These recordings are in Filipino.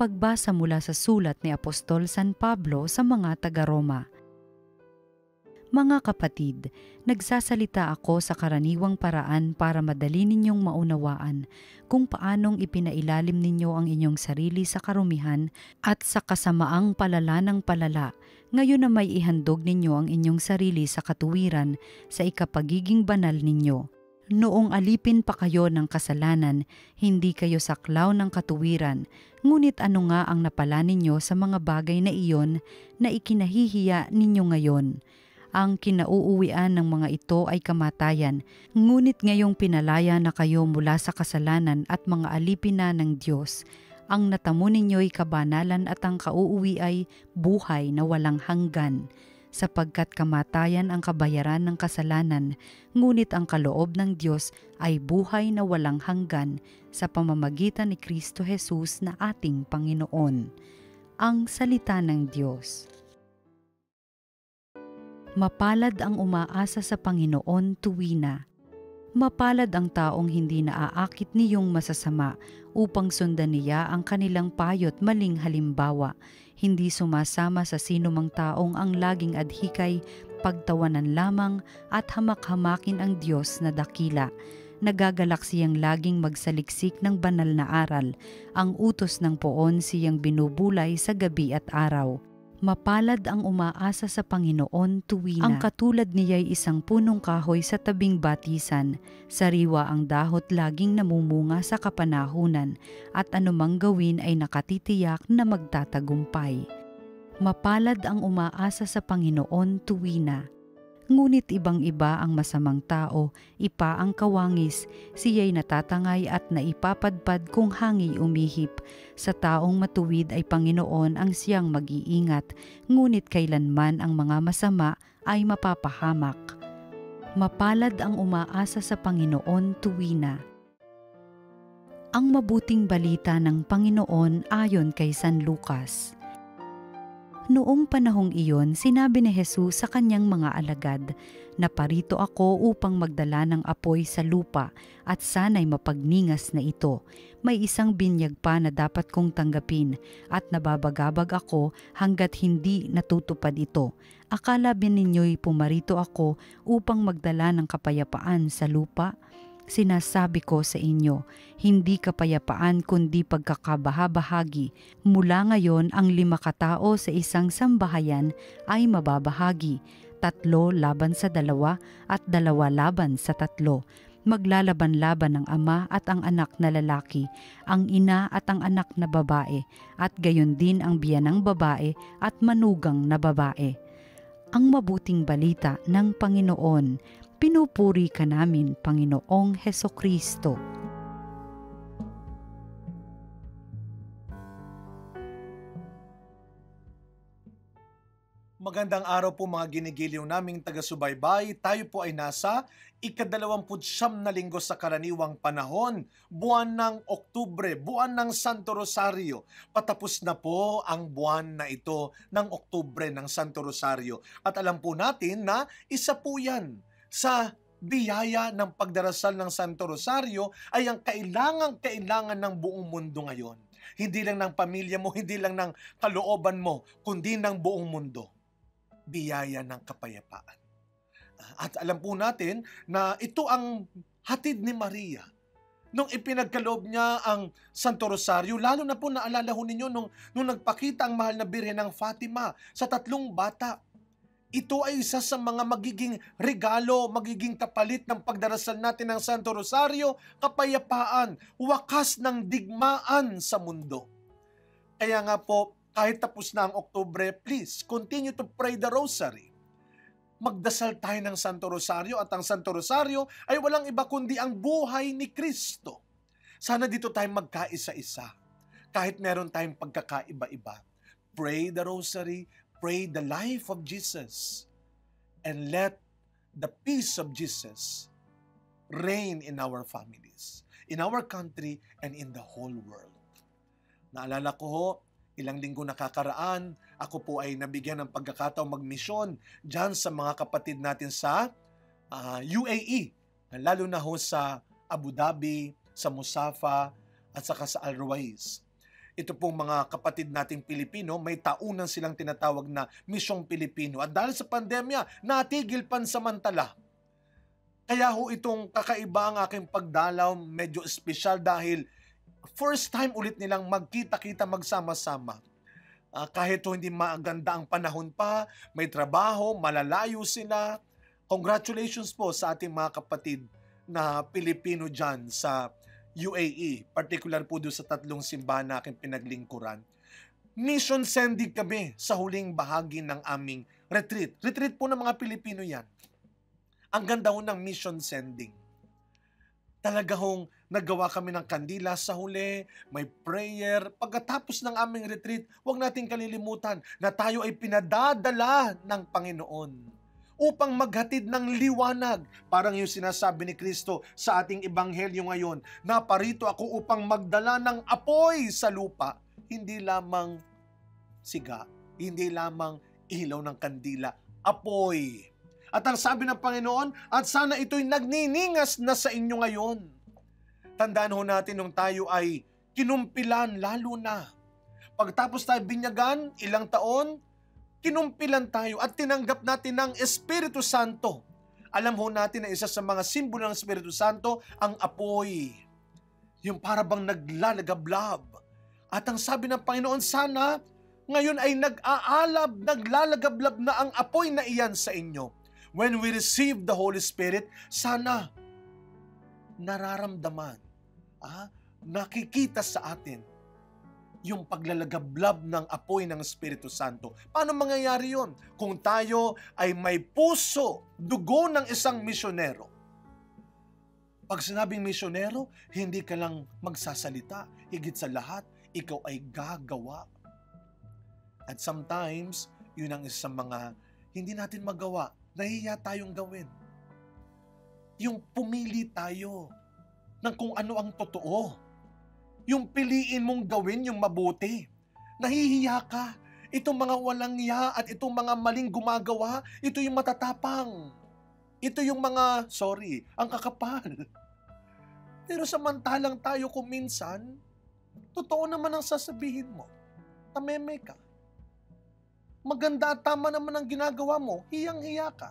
Pagbasa mula sa sulat ni Apostol San Pablo sa mga taga-Roma. Mga kapatid, nagsasalita ako sa karaniwang paraan para madali ninyong maunawaan kung paanong ipinailalim ninyo ang inyong sarili sa karumihan at sa kasamaang palala ng palala, ngayon na may ihandog ninyo ang inyong sarili sa katuwiran sa ikapagiging banal ninyo. Noong alipin pa kayo ng kasalanan, hindi kayo saklaw ng katuwiran, ngunit ano nga ang napala ninyo sa mga bagay na iyon na ikinahihiya ninyo ngayon? ang kinauuwian ng mga ito ay kamatayan, ngunit ngayong pinalaya na kayo mula sa kasalanan at mga alipin na ng Diyos, ang natamo ninyo'y kabanalan at ang kauuwi ay buhay na walang hanggan, sapagkat kamatayan ang kabayaran ng kasalanan, ngunit ang kaloob ng Diyos ay buhay na walang hanggan sa pamamagitan ni Kristo Jesus na ating Panginoon. Ang Salita ng Diyos. Mapalad ang umaasa sa Panginoon tuwina. Mapalad ang taong hindi naaakit niyong masasama upang sundan niya ang kanilang payot maling halimbawa, hindi sumasama sa sinumang taong ang laging adhikay, pagtawanan lamang at hamak-hamakin ang Diyos na dakila. Nagagalak siyang laging magsaliksik ng banal na aral, ang utos ng poon siyang binubulay sa gabi at araw Mapalad ang umaasa sa Panginoon tuwina. Ang katulad niya'y isang punong kahoy sa tabing batisan, sariwa ang dahot laging namumunga sa kapanahunan, at anumang gawin ay nakatitiyak na magtatagumpay. Mapalad ang umaasa sa Panginoon tuwina. Ngunit ibang-iba ang masamang tao, ipa ang kawangis, siya'y natatangay at naipapadpad kung hangi umihip. Sa taong matuwid ay Panginoon ang siyang mag-iingat, ngunit kailanman ang mga masama ay mapapahamak. Mapalad ang umaasa sa Panginoon tuwina. Ang mabuting balita ng Panginoon ayon kay San Lucas. Noong panahong iyon, sinabi ni Jesus sa kanyang mga alagad, Naparito ako upang magdala ng apoy sa lupa at sana'y mapagningas na ito. May isang binyag pa na dapat kong tanggapin at nababagabag ako hanggat hindi natutupad ito. Akala ba ninyo'y pumarito ako upang magdala ng kapayapaan sa lupa? Sinasabi ko sa inyo, hindi kapayapaan kundi pagkakabahabahagi. Mula ngayon ang lima katao sa isang sambahayan ay mababahagi, tatlo laban sa dalawa at dalawa laban sa tatlo maglalaban-laban ang ama at ang anak na lalaki, ang ina at ang anak na babae, at gayon din ang biyanang babae at manugang na babae. Ang mabuting balita ng Panginoon, Pinupuri ka namin, Panginoong Heso Kristo. Magandang araw po mga ginigiliw naming taga-subaybay. Tayo po ay nasa ikadalawamput siyam na linggo sa karaniwang panahon, buwan ng Oktubre, buwan ng Santo Rosario. Patapos na po ang buwan na ito ng Oktubre ng Santo Rosario. At alam po natin na isa po yan sa biyaya ng pagdarasal ng Santo Rosario ay ang kailangan-kailangan ng buong mundo ngayon. Hindi lang ng pamilya mo, hindi lang ng kalooban mo, kundi ng buong mundo. Biyaya ng kapayapaan. At alam po natin na ito ang hatid ni Maria nung ipinagkaloob niya ang Santo Rosario, lalo na po naalala ho ninyo nung, nung nagpakita ang mahal na birhen ng Fatima sa tatlong bata ito ay isa sa mga magiging regalo, magiging kapalit ng pagdarasal natin ng Santo Rosario, kapayapaan, wakas ng digmaan sa mundo. Kaya nga po, kahit tapos na ang Oktubre, please continue to pray the Rosary. Magdasal tayo ng Santo Rosario at ang Santo Rosario ay walang iba kundi ang buhay ni Kristo. Sana dito tayo magkaisa-isa. Kahit meron tayong pagkakaiba-iba. Pray the Rosary, pray the life of Jesus and let the peace of Jesus reign in our families, in our country, and in the whole world. Naalala ko ho, ilang linggo nakakaraan, ako po ay nabigyan ng pagkakataong magmisyon dyan sa mga kapatid natin sa uh, ah, UAE, lalo na ho sa Abu Dhabi, sa Musafa, at saka sa Al Ruwais. Ito pong mga kapatid nating Pilipino, may taunan silang tinatawag na Misyong Pilipino. At dahil sa pandemya, natigil pansamantala. Kaya ho itong kakaiba ang aking pagdalaw, medyo espesyal dahil first time ulit nilang magkita-kita magsama-sama. Uh, kahit ho hindi maganda ang panahon pa, may trabaho, malalayo sila. Congratulations po sa ating mga kapatid na Pilipino dyan sa UAE, particular po doon sa tatlong simbahan na aking pinaglingkuran. Mission sending kami sa huling bahagi ng aming retreat. Retreat po ng mga Pilipino yan. Ang ganda ho ng mission sending. Talaga hong naggawa kami ng kandila sa huli, may prayer. Pagkatapos ng aming retreat, huwag nating kalilimutan na tayo ay pinadadala ng Panginoon upang maghatid ng liwanag. Parang yung sinasabi ni Kristo sa ating ebanghelyo ngayon, na parito ako upang magdala ng apoy sa lupa, hindi lamang siga, hindi lamang ilaw ng kandila, apoy. At ang sabi ng Panginoon, at sana ito'y nagniningas na sa inyo ngayon. Tandaan ho natin nung tayo ay kinumpilan lalo na. Pagtapos tayo binyagan, ilang taon, kinumpilan tayo at tinanggap natin ng Espiritu Santo. Alam ho natin na isa sa mga simbolo ng Espiritu Santo ang apoy. Yung para bang naglalagablab. At ang sabi ng Panginoon, sana ngayon ay nag-aalab, naglalagablab na ang apoy na iyan sa inyo. When we receive the Holy Spirit, sana nararamdaman, ah, nakikita sa atin yung paglalagablab ng apoy ng Espiritu Santo. Paano mangyayari yon? Kung tayo ay may puso, dugo ng isang misyonero. Pag sinabing misyonero, hindi ka lang magsasalita. Higit sa lahat, ikaw ay gagawa. At sometimes, yun ang isang mga hindi natin magawa. Nahiya tayong gawin. Yung pumili tayo ng kung ano ang totoo yung piliin mong gawin yung mabuti. Nahihiya ka. Itong mga walang ya at itong mga maling gumagawa, ito yung matatapang. Ito yung mga, sorry, ang kakapal. Pero samantalang tayo kung minsan, totoo naman ang sasabihin mo. Tameme ka. Maganda at tama naman ang ginagawa mo, hiyang-hiya ka.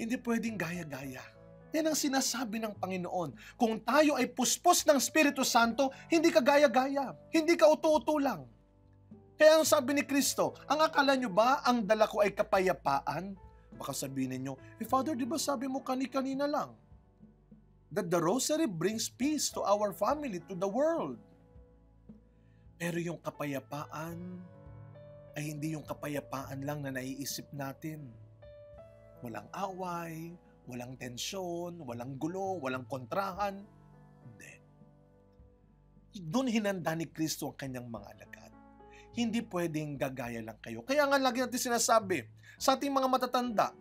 Hindi pwedeng gaya-gaya yan ang sinasabi ng Panginoon. Kung tayo ay puspos ng Espiritu Santo, hindi ka gaya-gaya. Hindi ka uto-uto lang. Kaya ang sabi ni Kristo, ang akala nyo ba ang dala ko ay kapayapaan? Baka sabihin ninyo, eh Father, di ba sabi mo kani-kanina lang? That the rosary brings peace to our family, to the world. Pero yung kapayapaan ay hindi yung kapayapaan lang na naiisip natin. Walang away, Walang tensyon, walang gulo, walang kontrahan. Hindi. Doon hinanda ni Kristo ang kanyang mga alagad. Hindi pwedeng gagaya lang kayo. Kaya nga lagi natin sinasabi sa ating mga matatanda,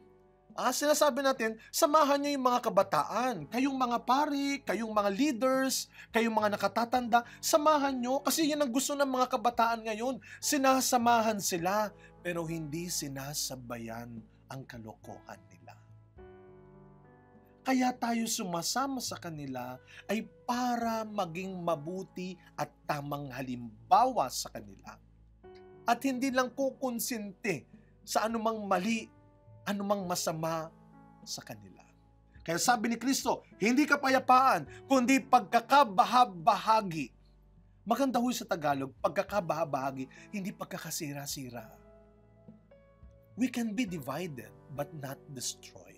Ah, sinasabi natin, samahan niyo yung mga kabataan, kayong mga pari, kayong mga leaders, kayong mga nakatatanda, samahan niyo kasi yan ang gusto ng mga kabataan ngayon. Sinasamahan sila, pero hindi sinasabayan ang kalokohan kaya tayo sumasama sa kanila ay para maging mabuti at tamang halimbawa sa kanila. At hindi lang kukonsente sa anumang mali, anumang masama sa kanila. Kaya sabi ni Kristo, hindi kapayapaan, kundi pagkakabahabahagi. Maganda ho sa Tagalog, pagkakabahabahagi, hindi pagkakasira-sira. We can be divided but not destroyed.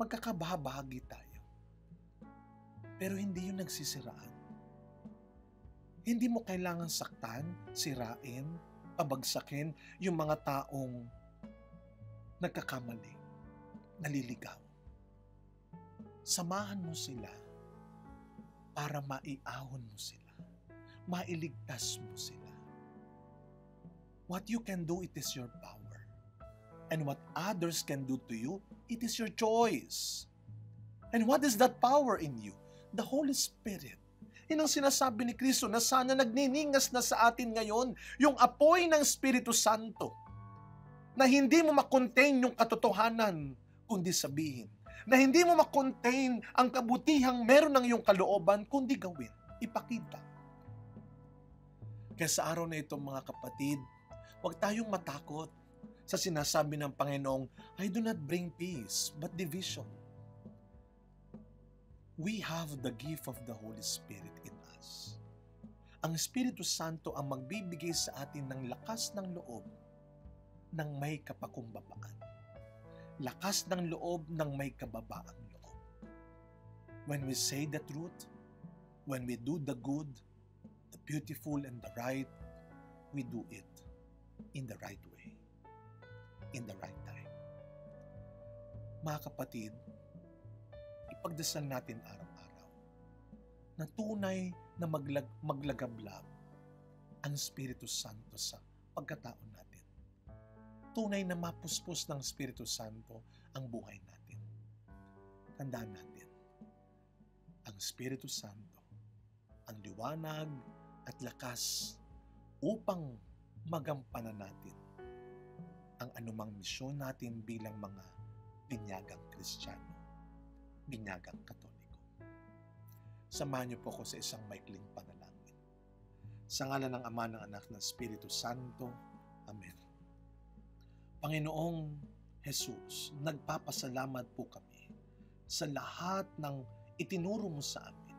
Magkakabahagi tayo. Pero hindi yung nagsisiraan. Hindi mo kailangan saktan, sirain, pabagsakin yung mga taong nagkakamali, naliligaw. Samahan mo sila para maiahon mo sila, mailigtas mo sila. What you can do, it is your power. And what others can do to you, it is your choice. And what is that power in you? The Holy Spirit. Yan ang sinasabi ni Kristo na sana nagniningas na sa atin ngayon yung apoy ng Espiritu Santo na hindi mo makontain yung katotohanan, kundi sabihin, na hindi mo makontain ang kabutihang meron ng iyong kalooban kundi gawin, ipakita. Kaya sa araw na ito mga kapatid, huwag tayong matakot sa sinasabi ng Panginoong, I do not bring peace, but division. We have the gift of the Holy Spirit in us. Ang Espiritu Santo ang magbibigay sa atin ng lakas ng loob ng may kapakumbabaan. Lakas ng loob ng may kababaang loob. When we say the truth, when we do the good, the beautiful and the right, we do it in the right way, Mga kapatid, ipagdasal natin araw-araw na tunay na maglag maglagablab ang Espiritu Santo sa pagkatao natin tunay na mapuspos ng Espiritu Santo ang buhay natin. Tandaan natin, ang Espiritu Santo, ang liwanag at lakas upang magampanan natin ang anumang misyon natin bilang mga binyagang Kristiyano, binyagang Katoliko. Samahan niyo po ako sa isang maikling panalangin. Sa ngalan ng Ama, ng Anak, ng Espiritu Santo. Amen. Panginoong Jesus, nagpapasalamat po kami sa lahat ng itinuro mo sa amin.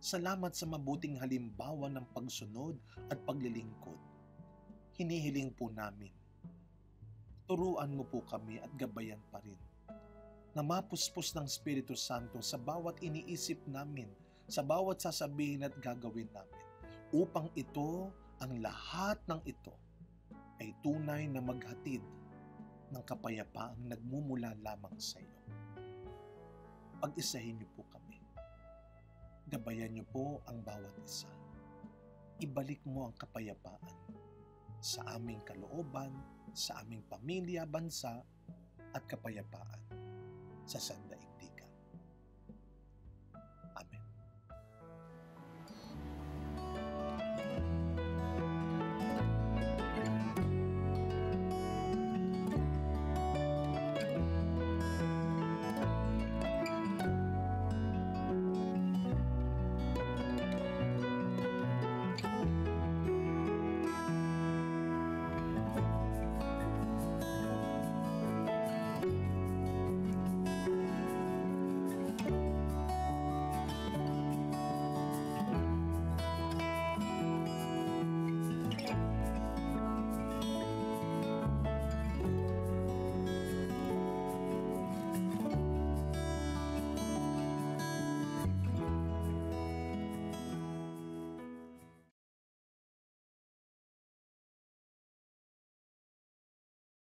Salamat sa mabuting halimbawa ng pagsunod at paglilingkod. Hinihiling po namin. Turuan mo po kami at gabayan pa rin na mapuspos ng Espiritu Santo sa bawat iniisip namin, sa bawat sasabihin at gagawin namin, upang ito, ang lahat ng ito, ay tunay na maghatid ng kapayapaang nagmumula lamang sa iyo. Pag-isahin niyo po kami. Gabayan niyo po ang bawat isa. Ibalik mo ang kapayapaan sa aming kalooban, sa aming pamilya, bansa, at kapayapaan sa sandaig